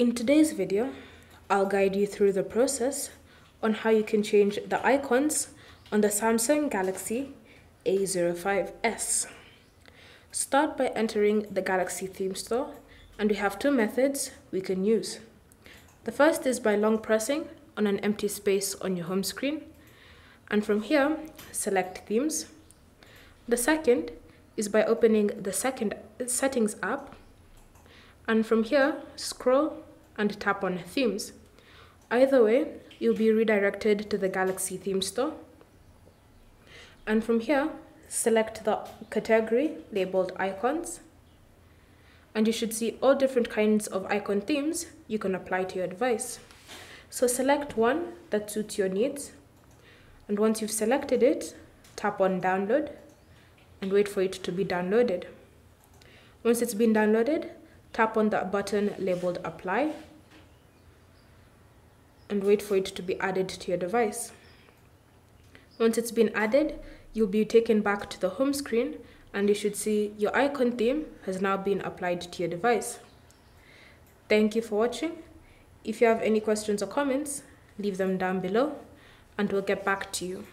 In today's video, I'll guide you through the process on how you can change the icons on the Samsung Galaxy A05s. Start by entering the Galaxy theme store and we have two methods we can use. The first is by long pressing on an empty space on your home screen and from here select themes. The second is by opening the second settings app and from here scroll and tap on themes. Either way, you'll be redirected to the Galaxy theme store. And from here, select the category labeled icons. And you should see all different kinds of icon themes you can apply to your device. So select one that suits your needs. And once you've selected it, tap on download and wait for it to be downloaded. Once it's been downloaded, tap on the button labeled apply and wait for it to be added to your device. Once it's been added, you'll be taken back to the home screen and you should see your icon theme has now been applied to your device. Thank you for watching. If you have any questions or comments, leave them down below and we'll get back to you.